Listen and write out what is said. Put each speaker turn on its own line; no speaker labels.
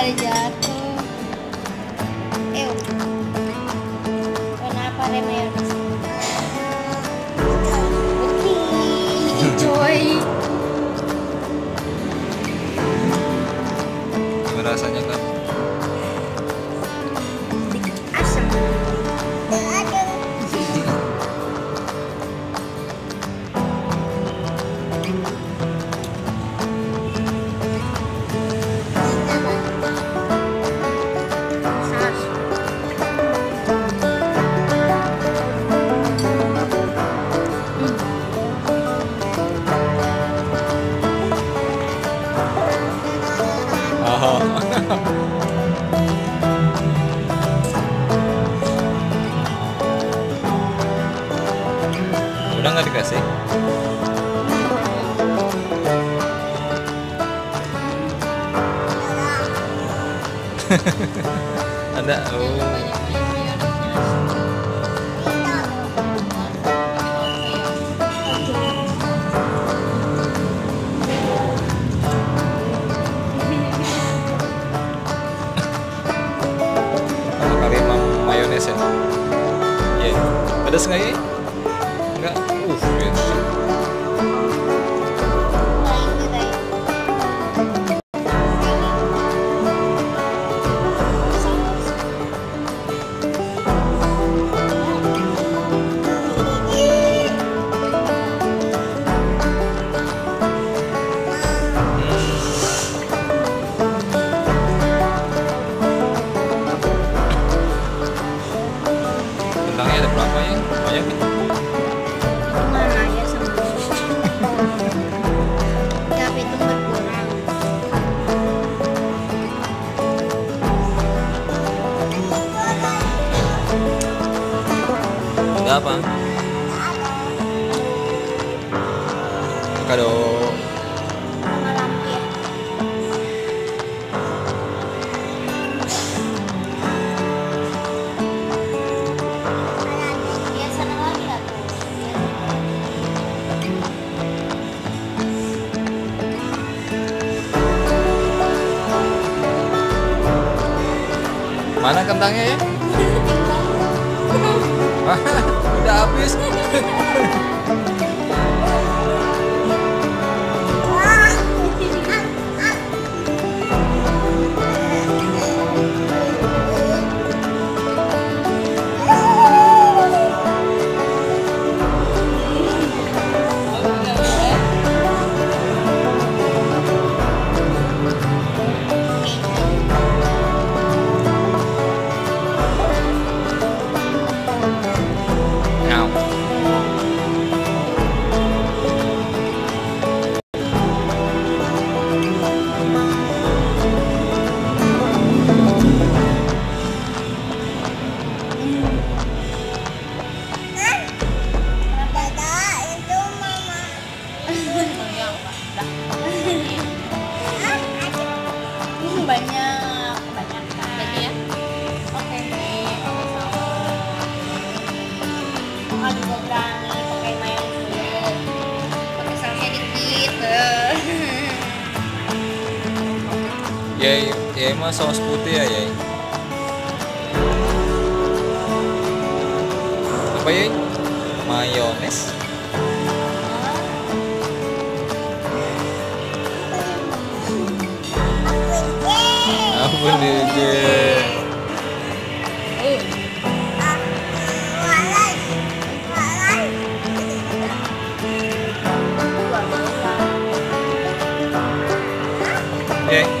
pada jatuh. Ew. Kenapa remnya Oke
Enjoy Rasanya kan Udah nggak dikasih? Ada. Oh. Mayones ya. Iya. Pedas nggak ya? Apa? Kado. Mana kentangnya ya? Udah habis.
Ya,
ya emang saus putih ya, ya. Apa ya? Mayones. Ampun deh. Ya,